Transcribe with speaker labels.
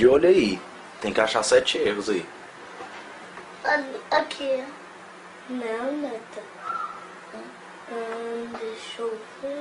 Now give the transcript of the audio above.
Speaker 1: De olho aí. Tem que achar sete erros aí.
Speaker 2: Aqui. Não, Neta. Hum, deixa eu ver.